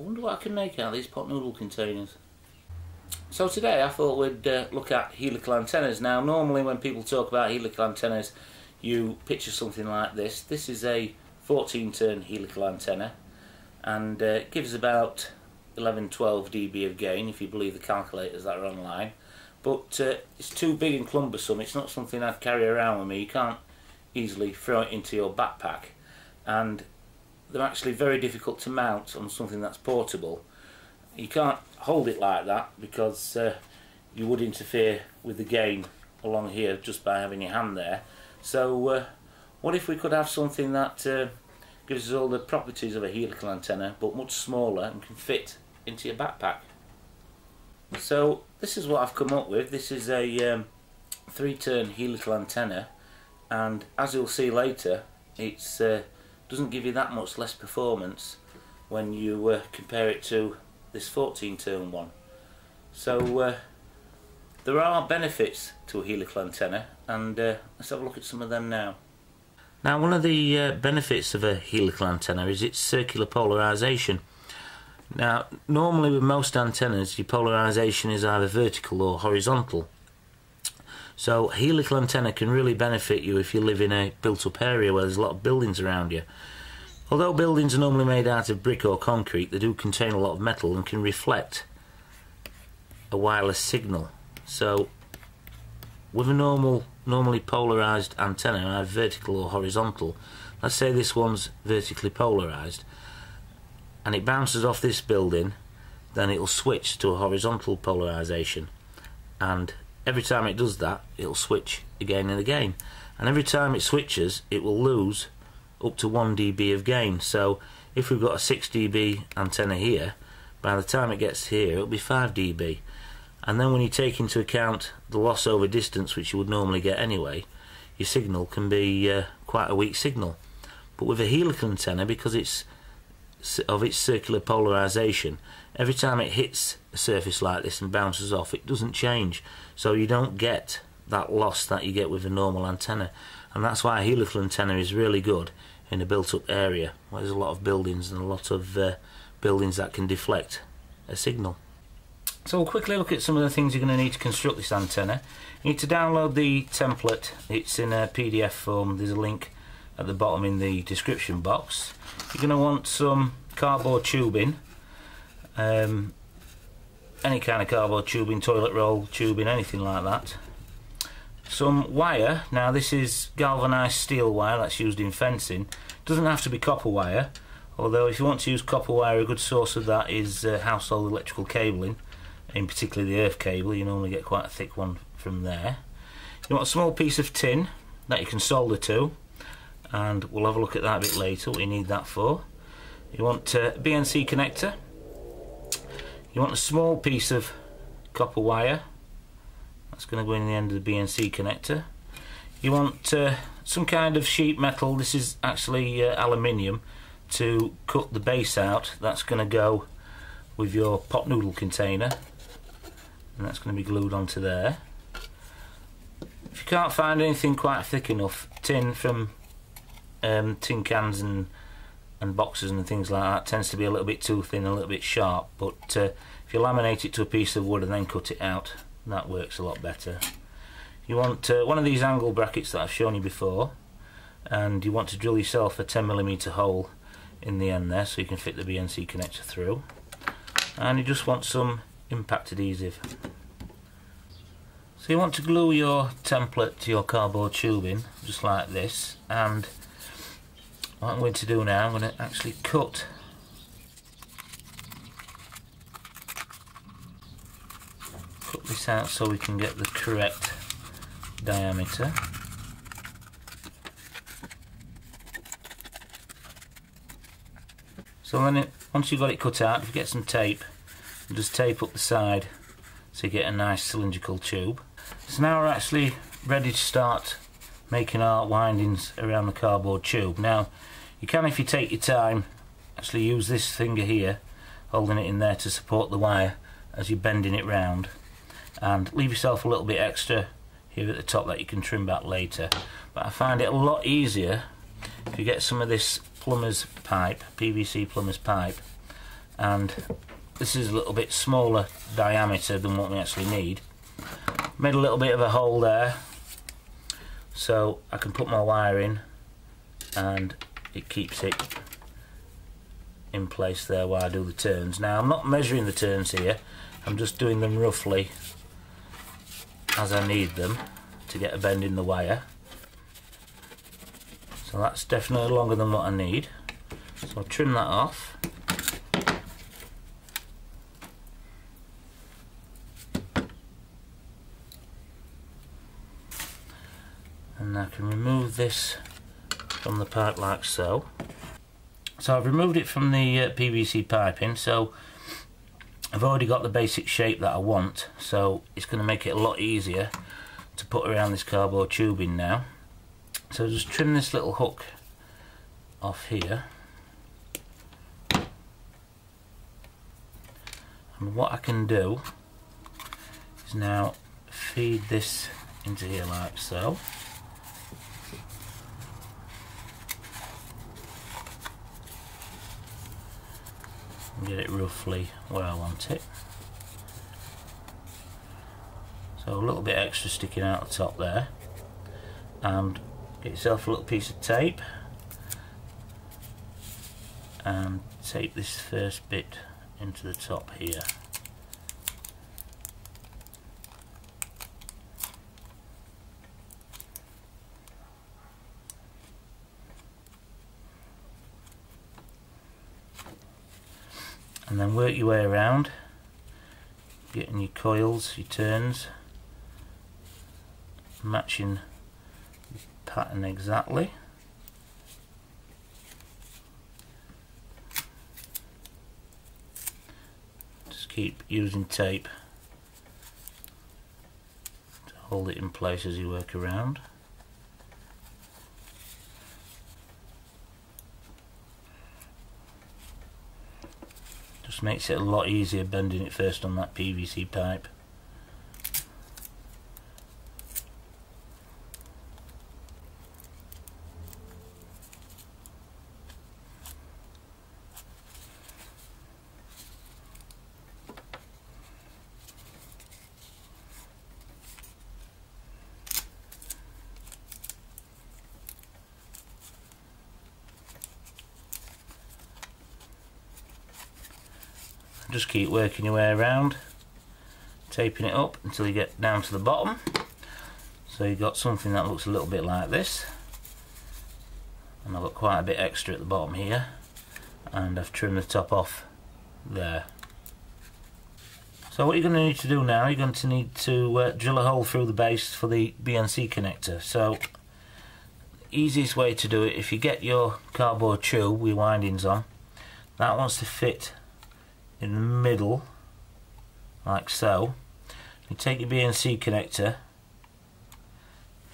I wonder what I can make out of these pot noodle containers. So today I thought we'd uh, look at helical antennas. Now normally when people talk about helical antennas you picture something like this. This is a 14 turn helical antenna and uh, gives about 11-12 dB of gain if you believe the calculators that are online but uh, it's too big and cumbersome it's not something I'd carry around with me you can't easily throw it into your backpack and they're actually very difficult to mount on something that's portable you can't hold it like that because uh, you would interfere with the gain along here just by having your hand there so uh, what if we could have something that uh, gives us all the properties of a helical antenna but much smaller and can fit into your backpack. So this is what I've come up with. This is a um, three turn helical antenna and as you'll see later it's uh, doesn't give you that much less performance when you uh, compare it to this 14 turn one. So uh, there are benefits to a helical antenna and uh, let's have a look at some of them now. Now one of the uh, benefits of a helical antenna is its circular polarization. Now normally with most antennas your polarization is either vertical or horizontal. So helical antenna can really benefit you if you live in a built up area where there's a lot of buildings around you. Although buildings are normally made out of brick or concrete, they do contain a lot of metal and can reflect a wireless signal. So with a normal normally polarized antenna, either vertical or horizontal, let's say this one's vertically polarized, and it bounces off this building, then it'll switch to a horizontal polarization. And every time it does that, it'll switch again and again. And every time it switches, it will lose up to 1 dB of gain. So if we've got a 6 dB antenna here, by the time it gets here, it'll be 5 dB and then when you take into account the loss over distance which you would normally get anyway your signal can be uh, quite a weak signal but with a helical antenna because it's of its circular polarization. Every time it hits a surface like this and bounces off it doesn't change. So you don't get that loss that you get with a normal antenna. And that's why a helical antenna is really good in a built up area. Where there's a lot of buildings and a lot of uh, buildings that can deflect a signal. So we'll quickly look at some of the things you're going to need to construct this antenna. You need to download the template, it's in a PDF form, there's a link at the bottom in the description box. You're going to want some cardboard tubing, um, any kind of cardboard tubing, toilet roll tubing, anything like that. Some wire, now this is galvanised steel wire that's used in fencing, doesn't have to be copper wire, although if you want to use copper wire a good source of that is uh, household electrical cabling in particular the earth cable you normally get quite a thick one from there you want a small piece of tin that you can solder to and we'll have a look at that a bit later what you need that for. You want a BNC connector. You want a small piece of copper wire. That's going to go in the end of the BNC connector. You want uh, some kind of sheet metal. This is actually uh, aluminium to cut the base out. That's going to go with your pot noodle container and that's going to be glued onto there. If you can't find anything quite thick enough, tin from um, tin cans and and boxes and things like that tends to be a little bit too thin, a little bit sharp. But uh, if you laminate it to a piece of wood and then cut it out, that works a lot better. You want uh, one of these angle brackets that I've shown you before, and you want to drill yourself a 10mm hole in the end there so you can fit the BNC connector through. And you just want some impact adhesive. So you want to glue your template to your cardboard tubing just like this and what I'm going to do now I'm going to actually cut cut this out so we can get the correct diameter so then it, once you've got it cut out if you get some tape just tape up the side so you get a nice cylindrical tube. So now we're actually ready to start making our windings around the cardboard tube. Now you can if you take your time actually use this finger here holding it in there to support the wire as you're bending it round. And leave yourself a little bit extra here at the top that you can trim back later. But I find it a lot easier if you get some of this plumber's pipe, PVC plumber's pipe. And this is a little bit smaller diameter than what we actually need. Made a little bit of a hole there so I can put my wire in and it keeps it in place there while I do the turns. Now I'm not measuring the turns here. I'm just doing them roughly as I need them to get a bend in the wire. So that's definitely longer than what I need. So I'll trim that off and I can remove this from the pipe like so. So I've removed it from the uh, PVC piping so I've already got the basic shape that I want so it's going to make it a lot easier to put around this cardboard tubing now. So just trim this little hook off here. And what I can do is now feed this into here like so get it roughly where I want it. So a little bit extra sticking out the top there and get yourself a little piece of tape and tape this first bit into the top here. And then work your way around getting your coils, your turns matching the pattern exactly. Just keep using tape to hold it in place as you work around makes it a lot easier bending it first on that PVC pipe just keep working your way around taping it up until you get down to the bottom. So you've got something that looks a little bit like this. And I've got quite a bit extra at the bottom here. And I've trimmed the top off there. So what you're going to need to do now you're going to need to uh, drill a hole through the base for the BNC connector. So easiest way to do it if you get your cardboard tube with windings on that wants to fit in the middle like so. You take your BNC connector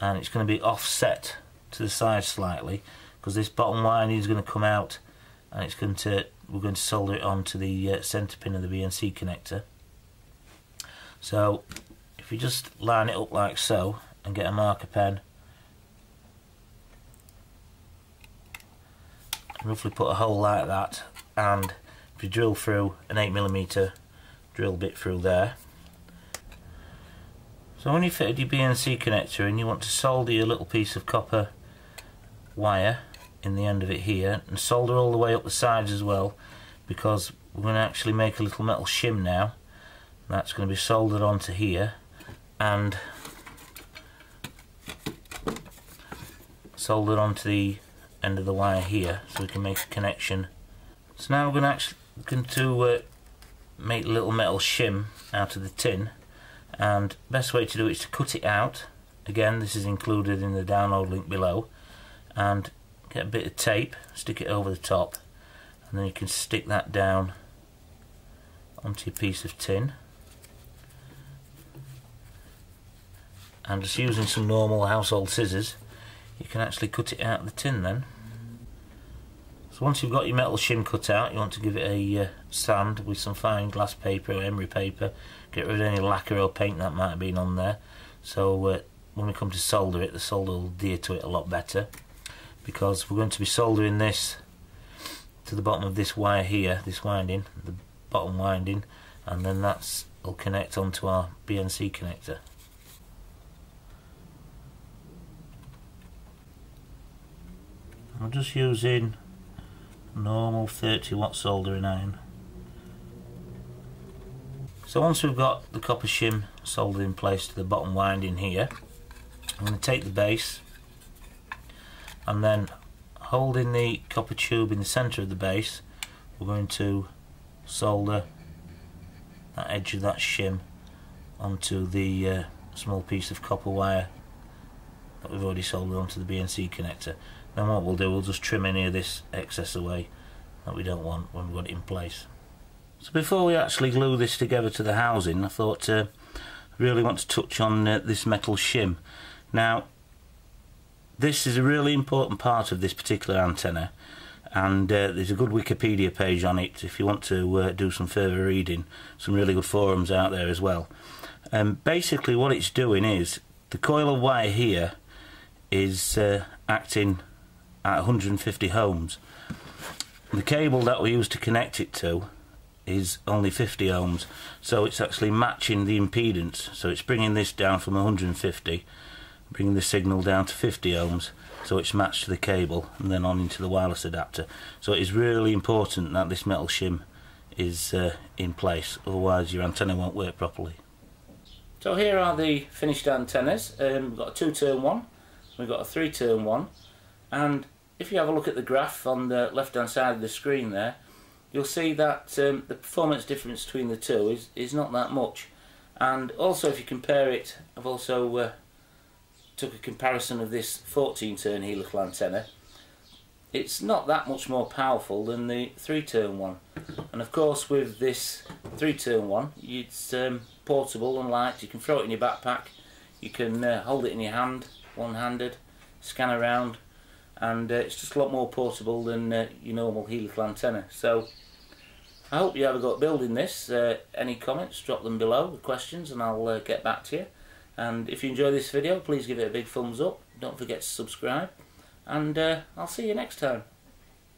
and it's going to be offset to the side slightly because this bottom winding is going to come out and it's going to we're going to solder it onto the uh, center pin of the BNC connector. So if you just line it up like so and get a marker pen roughly put a hole like that and you drill through an 8mm drill bit through there. So when you fitted your BNC connector and you want to solder your little piece of copper wire in the end of it here and solder all the way up the sides as well because we're going to actually make a little metal shim now. That's going to be soldered onto here and soldered onto the end of the wire here so we can make a connection. So now we're going to actually going to uh, make a little metal shim out of the tin. And best way to do it is to cut it out. Again this is included in the download link below. And get a bit of tape stick it over the top. And then you can stick that down onto your piece of tin. And just using some normal household scissors you can actually cut it out of the tin then once you've got your metal shim cut out, you want to give it a uh, sand with some fine glass paper or emery paper. Get rid of any lacquer or paint that might have been on there. So uh, when we come to solder it, the solder will adhere to it a lot better. Because we're going to be soldering this to the bottom of this wire here, this winding, the bottom winding, and then that's will connect onto our BNC connector. I'm just using normal 30 watt soldering iron. So once we've got the copper shim soldered in place to the bottom winding here, I'm going to take the base and then holding the copper tube in the centre of the base we're going to solder that edge of that shim onto the uh, small piece of copper wire that we've already soldered onto the BNC connector. Then what we'll do, we'll just trim any of this excess away that we don't want when we've got it in place. So before we actually glue this together to the housing, I thought uh, I really want to touch on uh, this metal shim. Now, this is a really important part of this particular antenna and uh, there's a good Wikipedia page on it if you want to uh, do some further reading some really good forums out there as well um, basically what it's doing is the coil of wire here is uh, acting at 150 ohms the cable that we use to connect it to is only 50 ohms so it's actually matching the impedance. So it's bringing this down from 150 bringing the signal down to 50 ohms so it's matched to the cable and then on into the wireless adapter. So it is really important that this metal shim is uh, in place otherwise your antenna won't work properly. So here are the finished antennas. Um, we've got a two turn one we've got a three turn one and if you have a look at the graph on the left hand side of the screen there you'll see that um, the performance difference between the two is, is not that much. And also if you compare it I've also uh, took a comparison of this 14 turn helical antenna. It's not that much more powerful than the 3 turn one. And of course with this 3 turn one it's um, portable and light. You can throw it in your backpack. You can uh, hold it in your hand one handed scan around and uh, it's just a lot more portable than uh, your normal helical antenna so I hope you have a go at building this uh, any comments drop them below with questions and I'll uh, get back to you and if you enjoy this video, please give it a big thumbs up. Don't forget to subscribe. And uh, I'll see you next time.